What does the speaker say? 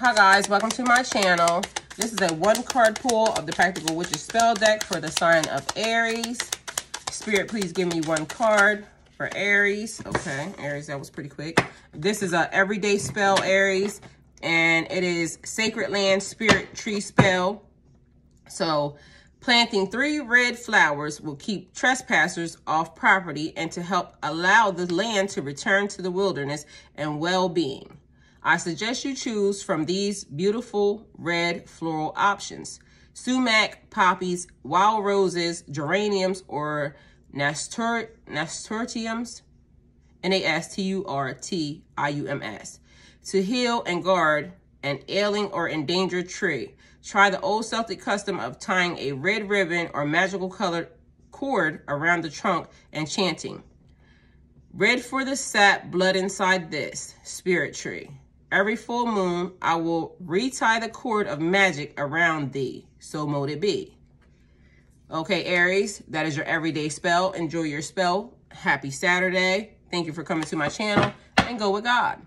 Hi guys, welcome to my channel. This is a one card pull of the Practical Witches spell deck for the sign of Aries. Spirit, please give me one card for Aries. Okay, Aries, that was pretty quick. This is a everyday spell, Aries, and it is Sacred Land Spirit Tree Spell. So, planting three red flowers will keep trespassers off property and to help allow the land to return to the wilderness and well-being. I suggest you choose from these beautiful red floral options. Sumac, poppies, wild roses, geraniums, or nastur nasturtiums, N-A-S-T-U-R-T-I-U-M-S, to heal and guard an ailing or endangered tree. Try the old Celtic custom of tying a red ribbon or magical colored cord around the trunk and chanting, Red for the sap, blood inside this, spirit tree. Every full moon, I will retie the cord of magic around thee. So mote it be. Okay, Aries, that is your everyday spell. Enjoy your spell. Happy Saturday. Thank you for coming to my channel and go with God.